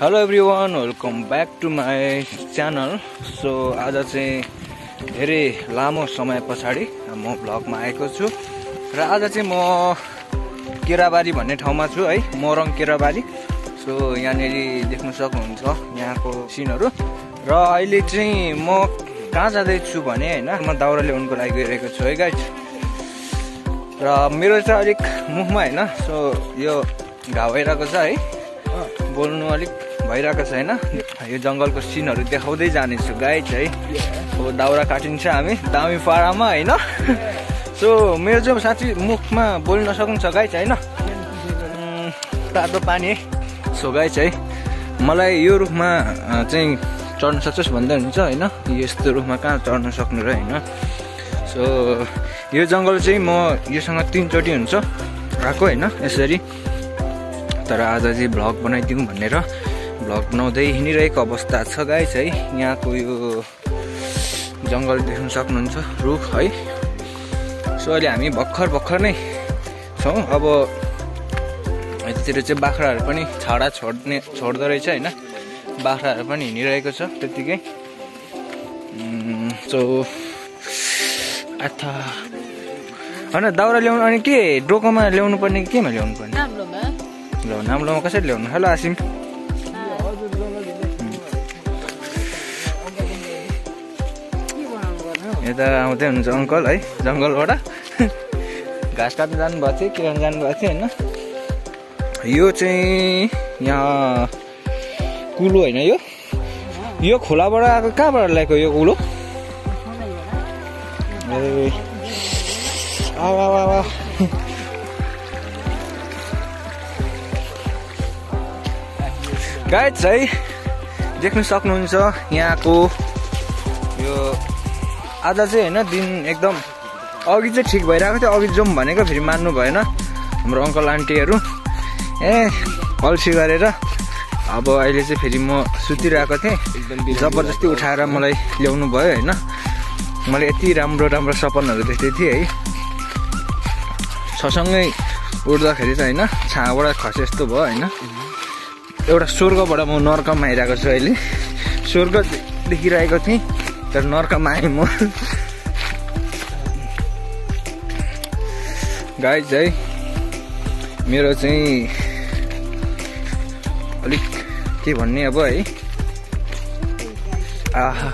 Hello everyone welcome back to my channel so आज चाहिँ धेरै लामो समय पछाडि म भ्लगमा आएको छु र आज चाहिँ म केराबारी भन्ने ठाउँमा छु है मोरङ केराबारी। सो यहाँनिर देख्न सक्नुहुन्छ यहाँको सिनहरू। र अहिले चाहिँ म कहाँ जाँदैछु भने होइन म दाउरा ल्याउनुको लागि गइरहेको छु है गाइज र मेरो चाहिँ अलिक मुखमा होइन सो यो घाउ भइरहेको छ है। बोल्नु अलिक भइरहेको छ होइन? यो जङ्गलको सिनहरू देखाउँदै जानेछु गाइड है। अब दाउरा काटिन्छ हामी दामी पारामा होइन? सो मेरो चाहिँ साँच्ची मुखमा बोल्न नसक्नु छ गाइड होइन तातो पानी। है सो गाइड है मलाई यो रुखमा चाहिँ चढ्न सक्छस् भन्दै हुन्छ होइन? यस्तो रुखमा कहाँ चढ्न सक्नु र होइन? सो यो जङ्गल चाहिँ म योसँग तिनचोटि हुन्छ आएको होइन? यसरी। तर आज चाहिँ भ्लग बनाइदिउँ भनेर भ्लग बनाउँदै हिँडिरहेको अवस्था छ गाइस है। यहाँको यो जङ्गल देख्न सक्नुहुन्छ रुख है। सो अहिले हामी भर्खर भर्खर नै छौँ। अब यतातिर चाहिँ बाख्राहरू पनि छाडा छोड्ने छोड्दो रहेछ होइन। बाख्राहरू पनि हिँडिरहेको छ त्यत्तिकै सो आथा होइन दाउरा ल्याउनु अनि के? डोकोमा ल्याउनु पर्ने कि केमा ल्याउनु पर्ने ल नाम्लोमा कसरी ल्याउनु? हेलो आसिम। यता आउँदै हुनुहुन्छ अङ्कल है जङ्गलबाट। घाँस काट्नु जानुभएको थियो किरण जानुभएको थियो होइन? यो चाहिँ यहाँ कुलो होइन यो? यो खोलाबाट आएको कहाँबाट ल्याएको यो कुलो? ए आवा गाइड्स है देख्न सक्नुहुन्छ यहाँको यो आज चाहिँ होइन दिन एकदम अघि चाहिँ ठिक भइरहेको थियो। अघि जाउँ भनेको फेरि मान्नु भएन हाम्रो अङ्कल आन्टीहरू। ए अल्छी गरेर अब अहिले चाहिँ फेरि म सुतिरहेको थिएँ। एकदम जबरजस्ती उठाएर मलाई ल्याउनु भयो होइन। मैले यति राम्रो राम्रो सपनाहरू देख्दै थिएँ है। सँगसँगै उठ्दाखेरि चाहिँ होइन छाँबाट खसे जस्तो भयो होइन। एउटा स्वर्गबाट म नर्कमा आइरहेको छु अहिले। स्वर्ग देखिरहेको थिएँ। तर नर्कमा आएँ म गाइज है मेरो चाहिँ अलिक के भन्ने अब है आहा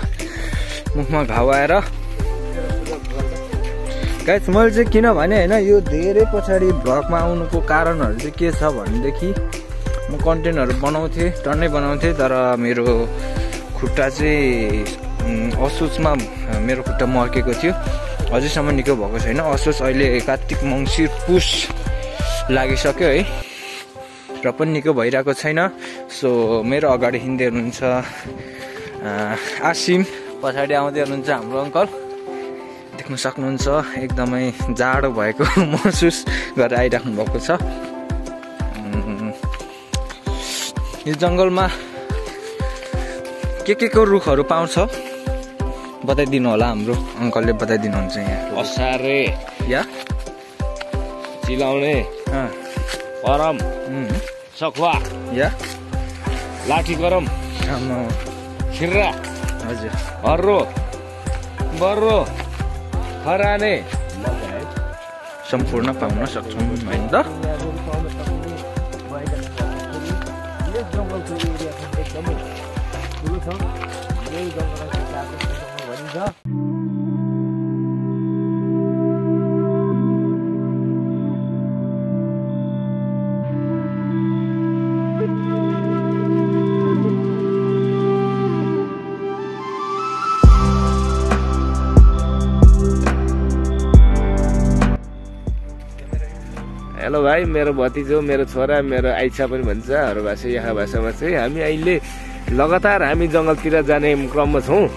मुखमा घाउ आएर गाइज मैले चाहिँ किनभने होइन यो धेरै पछाडि भ्लगमा आउनुको कारणहरू चाहिँ के छ भनेदेखि म कन्टेन्टहरू बनाउँथेँ टन्नै बनाउँथेँ तर मेरो खुट्टा चाहिँ असोजमा मेरो खुट्टा मर्केको थियो। अझैसम्म निको भएको छैन। असोज अहिले कार्तिक मङ्सिर पुस लागिसक्यो है। र पनि निको भइरहेको छैन। सो मेरो अगाडि हिँड्दै हुनुहुन्छ आसिम। पछाडि आउँदै हुनुहुन्छ हाम्रो अङ्कल। देख्न सक्नुहुन्छ एकदमै जाडो भएको महसुस गरेर आइराख्नु भएको छ। यो जङ्गलमा के के को रुखहरू पाउँछ? बताइदिनु होला हाम्रो अङ्कलले बताइदिनुहुन्छ यहाँ। असारे। या? चिलाउने। परम। सखुवा। या? लाठी गरम। खिर्रा हजुर। हर्रो बर्रो। खराने। सम्पूर्ण पाउन सक्छौँ होइन त? हेलो भाइ मेरो भतिजो मेरो छोरा मेरो आइसा पनि भन्छ। हाम्रो भाषा यहाँ भाषामा चाहिँ हामी अहिले लगातार हामी जङ्गलतिर जाने क्रममा छौँ।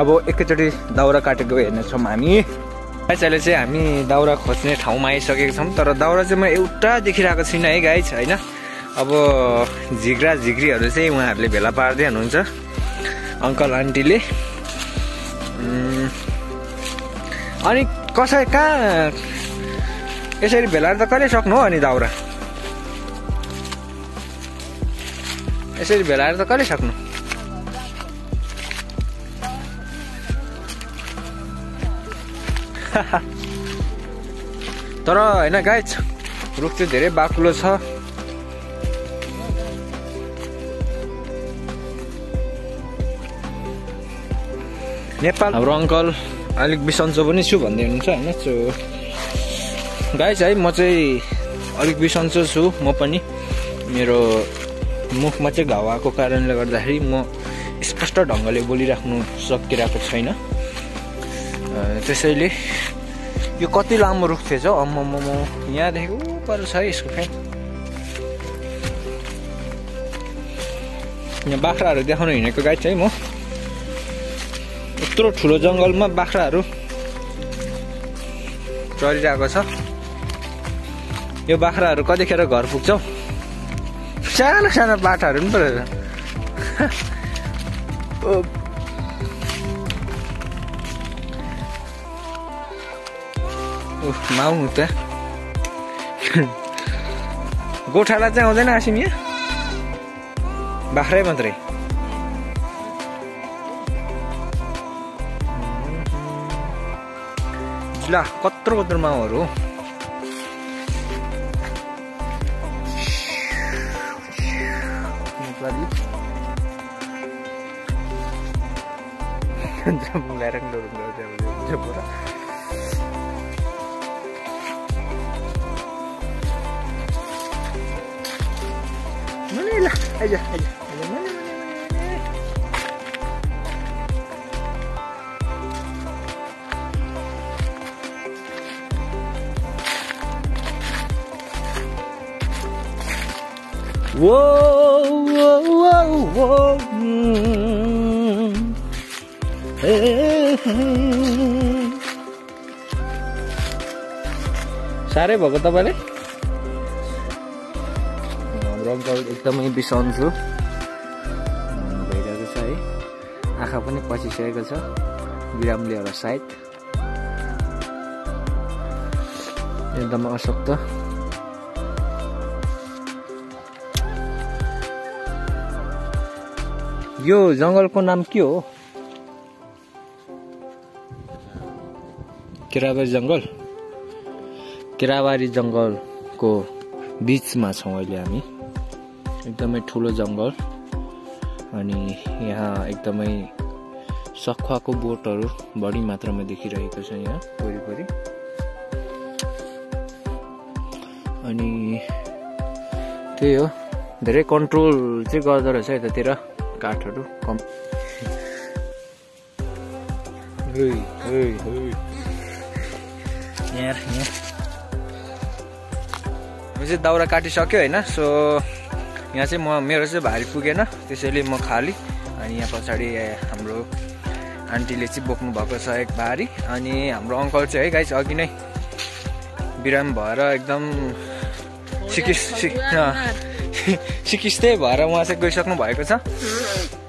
अब एकैचोटि दाउरा काटेको हेर्नेछौँ हामी। गाइज अहिले चाहिँ हामी दाउरा खोज्ने ठाउँमा आइसकेको छौँ तर दाउरा चाहिँ म एउटा देखिरहेको छुइनँ है गाइज होइन? अब झिग्रा झिग्रीहरू चाहिँ उहाँहरूले भेला पार्दै हुनुहुन्छ अङ्कल आन्टीले। अनि कसै कहाँ? यसरी भेलाएर त कहिले सक्नु हो अनि दाउरा? यसरी भेलाएर त कहिले सक्नु? तर होइन गाइज रुख चाहिँ धेरै बाक्लो छ। नेपाल हाम्रो अङ्कल अलिक बिसन्चो पनि छु भन्दै हुनुहुन्छ होइन? सो गाइज है म चाहिँ अलिक बिसन्चो छु म पनि। मेरो मुखमा चाहिँ घाउ आएको कारणले गर्दाखेरि म स्पष्ट ढङ्गले बोलिराख्नु सकिरहेको छैन। त्यसैले यो कति लामो रुख थिएछ हौ अम्म यहाँदेखि ऊ पर छ है यसको फ्यान यहाँ बाख्राहरू देखाउन हिँडेको गाई चाहिँ म। यत्रो ठुलो जङ्गलमा बाख्राहरू चरिरहेको छ। यो बाख्राहरू कतिखेर घर पुग्छ? सानो सानो बाटाहरू पनि उफ, माउ त। गोठाला चाहिँ आउँदैन आसिम यहाँ बाख्रै मात्रै। ल कत्रो कत्रो माउहरू lah? Aja, Whoa, whoa, whoa. Mm. साह्रै भएको तपाईँले हाम्रो अङ्कल एकदमै बिसन्चो भइरहेको छ है आँखा पनि पचिसकेको छ बिरामले होला सायद एकदम अशक्त यो जङ्गलको नाम के हो? केराबारी जङ्गल? केराबारी जङ्गलको बिचमा छौँ अहिले हामी। एकदमै ठुलो जङ्गल। अनि यहाँ एकदमै सखुवाको बोटहरू बढी मात्रामा देखिरहेको छ यहाँ वरिपरि। अनि त्यही हो। धेरै कन्ट्रोल चाहिँ गर्दो रहेछ यतातिर। काठहरू कम। ओइ, ओइ, ओइ। यहाँ यहाँ। हामी चाहिँ दाउरा काटिसक्यो होइन सो यहाँ चाहिँ म मेरो चाहिँ भारी पुगेन त्यसैले म खाली अनि यहाँ पछाडि हाम्रो आन्टीले चाहिँ बोक्नु भएको छ एक भारी अनि हाम्रो अङ्कल चाहिँ है गाइस अघि नै बिराम भएर एकदम सिकिस सिक सिकिस्तै भएर उहाँ चाहिँ गइसक्नु भएको छ।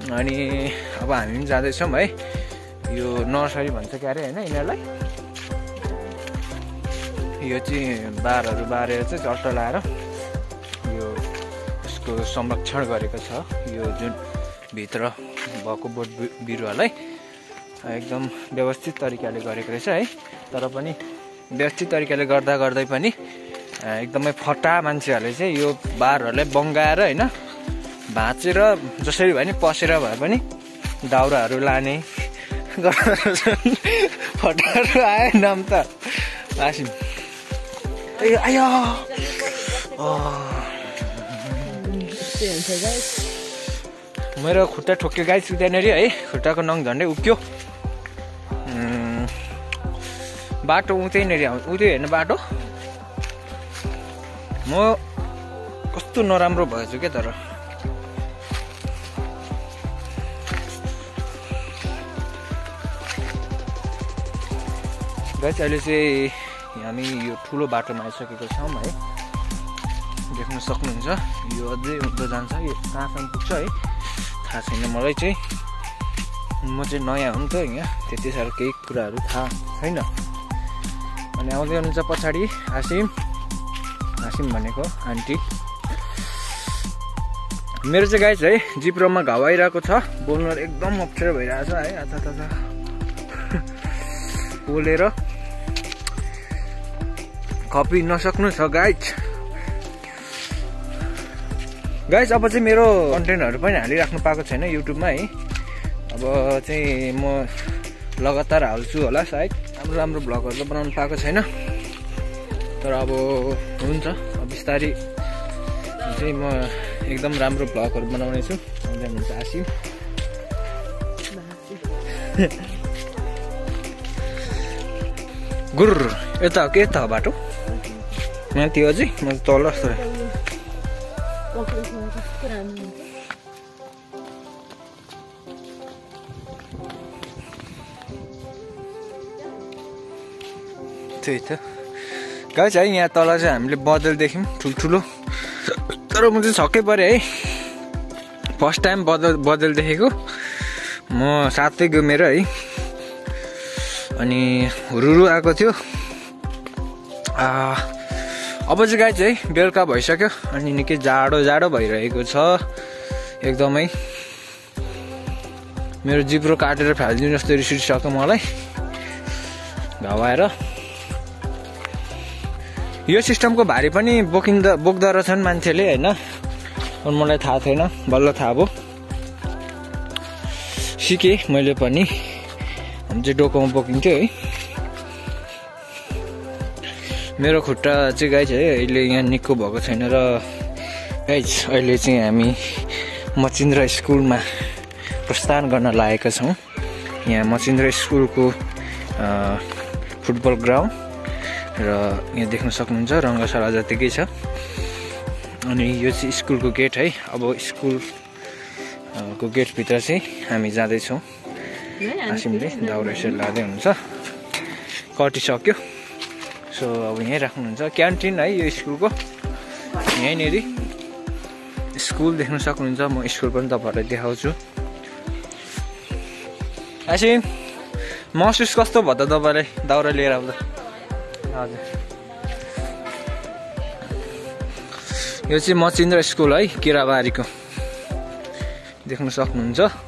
अनि अब हामी पनि जाँदैछौँ है। यो नर्सरी भन्छ क्यारे होइन यिनीहरूलाई? यो चाहिँ बारहरू बारेर चाहिँ चट्ट लाएर यो यसको संरक्षण गरेको छ यो जुन भित्र भएको बोट बिरुवालाई। एकदम व्यवस्थित तरिकाले गरेको रहेछ है। तर पनि व्यवस्थित तरिकाले गर्दा गर्दै पनि एकदमै फटा मान्छेहरूले चाहिँ यो बारहरूलाई बङ्गाएर होइन भाँचेर जसरी भए नि पसेर भए पनि दाउराहरू लाने चाहिँ फटाहरू आयो नाम त। आसिम आयो। मेरो खुट्टा ठोक्यो गाई त्यहाँनिर है। खुट्टाको नङ झन्डै उक्यो। बाटो उतैनिर आउँछ उतै हेर्नु बाटो। म कस्तो नराम्रो भएछु क्या तर। गाइस अहिले चाहिँ हामी यो ठुलो बाटोमा आइसकेको छौँ है। देख्न सक्नुहुन्छ। यो अझै उँधो जान्छ। यो कहाँसम्म पुग्छ है? थाहा छैन मलाई चाहिँ। म चाहिँ नयाँ हो नि त यहाँ। त्यति साह्रो केही कुराहरू थाहा छैन। अनि आउँदै हुनुहुन्छ पछाडि हासिम हासिम भनेको आन्टी। मेरो चाहिँ गाई चाहिँ जिप्रोमा घाउ आइरहेको छ। बोल्नु एकदम अप्ठ्यारो भइरहेछ है। ताचा बोलेर खपी नसक्नु छ गाइड गाइज अब चाहिँ मेरो कन्टेन्टहरू पनि हालिराख्नु पाएको छैन युट्युबमा है। अब चाहिँ म लगातार हाल्छु होला सायद। राम्रो राम्रो भ्लगहरू त बनाउनु पाएको छैन। तर अब हुन्छ बिस्तारै चाहिँ म एकदम राम्रो भ्लगहरू बनाउने छु आउँदै हुन्छ आसिम गुर यता के यता हो बाटो माथि अझै म तल जस्तो त्यही त। गाई है यहाँ तल चाहिँ हामीले बदल देख्यौँ ठुल्ठुलो। तर म चाहिँ छक्कै परेँ है। फर्स्ट टाइम बदल बदल देखेको। म साथै गयो मेरो है। अनि हुरुरु आएको थियो। अब चाहिँ गाई चाहिँ बेलुका भइसक्यो। अनि निकै जाडो जाडो भइरहेको छ। एकदमै। मेरो जिब्रो काटेर फालिदिनु जस्तो रिस उठिसक्यो मलाई। घाउ आएर। यो सिस्टमको भारी पनि बोकिँदा बोक्दो रहेछन् मान्छेले होइन? मलाई थाहा थिएन बल्ल थाहा भयो। सिकेँ मैले पनि। हामी चाहिँ डोकोमा बोकिन्थ्यो है। मेरो खुट्टा चाहिँ गाई चाहिँ अहिले यहाँ निको भएको छैन र गाइज अहिले चाहिँ हामी मचिन्द्र स्कुलमा प्रस्थान गर्न लागेका छौँ। यहाँ मचिन्द्र स्कुलको फुटबल ग्राउन्ड र यहाँ देख्न सक्नुहुन्छ रङ्गशाला जतिकै छ। अनि यो चाहिँ स्कुलको गेट है अब स्कुल अ, को गेटभित्र चाहिँ हामी जाँदैछौँ। आसिमले दाउरा यसरी लाँदै हुनुहुन्छ। कटिसक्यो। सो अब यहीँ राख्नुहुन्छ। क्यान्टिन है यो स्कुलको। यहीँनिर। स्कुल देख्न सक्नुहुन्छ। म स्कुल पनि तपाईँहरूलाई देखाउँछु। आसिम महसुस कस्तो भयो त तपाईँलाई? दाउरा लिएर आउँदा। हजुर। यो चाहिँ मचिन्द्र स्कुल है किराबारीको। देख्न सक्नुहुन्छ।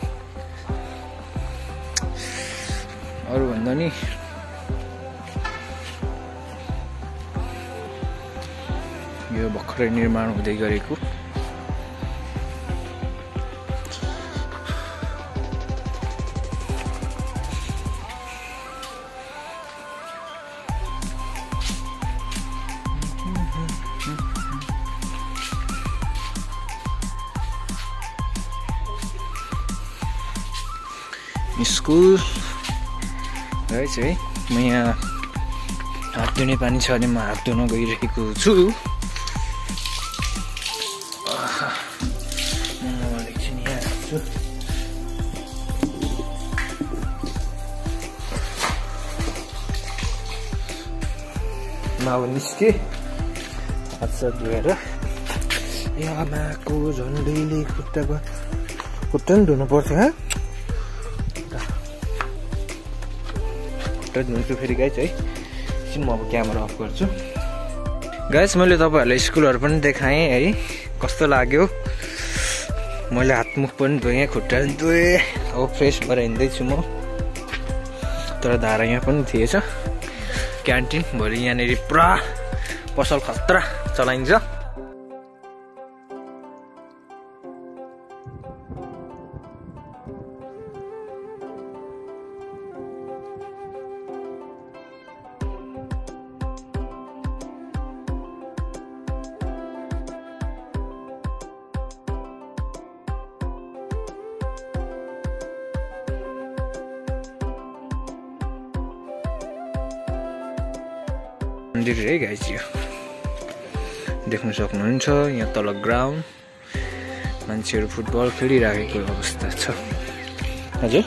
भर्खरै निर्माण हुँदै गरेको। स्कुल रहेछ है म यहाँ हात धुने पानी छ भने म हात धुन गइरहेको छु। अब निस्के। हातसात धोएर। ए आमाको झन्डैले खुट्टाको खुट्टा पनि धुनु पर्थ्यो है खुट्टा धुन्छु फेरि गाइस है। एकछिन म अब क्यामेरा अफ गर्छु। गाइस मैले तपाईँहरूलाई स्कुलहरू पनि देखाएँ है। कस्तो लाग्यो? मैले हातमुख पनि धोएँ खुट्टा पनि धोएँ। अब फ्रेस भएर हिँड्दैछु म। तर धारा यहाँ पनि थिएछ। क्यान्टिन भोलि यहाँनिर पुरा पसल खतरा चलाइन्छ। मन्दिर है गाइज यो। देख्न सक्नुहुन्छ यहाँ तल ग्राउन्ड मान्छेहरू फुटबल खेलिराखेको अवस्था छ। हजुर?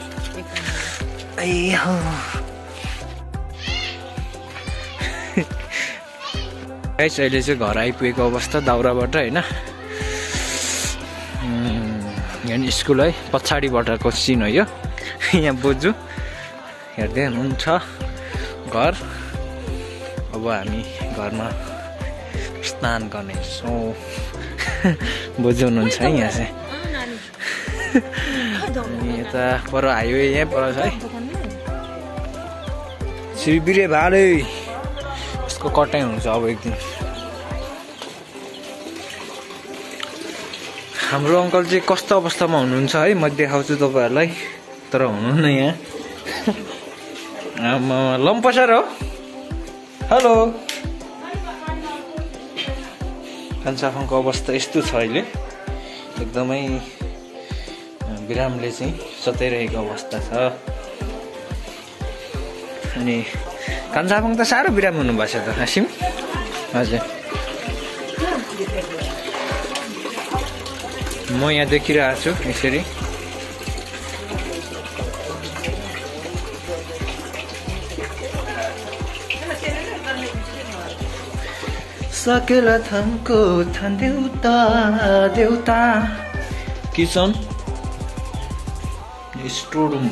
ए हो। गाइस अहिले चाहिँ घर आइपुगेको अवस्था दाउराबाट होइन? यहाँ स्कुल है पछाडिबाटको सिन हो यो। यहाँ बोजू हेर्दै हुनुहुन्छ। घर। अब हामी घरमा स्नान गर्नेछौँ बोजू हुनुहुन्छ है यहाँ चाहिँ। अनि यता पर हाइवे यहीँ पर छ है शिरबिरे भाडै यसको कटाइ हुन्छ अब एक दिन। हाम्रो अङ्कल चाहिँ कस्तो अवस्थामा हुनुहुन्छ है? म देखाउँछु तपाईँहरूलाई तर हुनुहुन्न यहाँ। आमा लम्पसर हो। हेलो। कान्छाफाङको अवस्था यस्तो छ अहिले। एकदमै बिरामले चाहिँ सताइरहेको अवस्था छ। अनि कान्छाफाङ त साह्रो बिराम हुनुभएको छ त हासिम? हजुर। म यहाँ देखिरहेको छु यसरी। सकेला थामको थान देउता देउता। किसन? Store room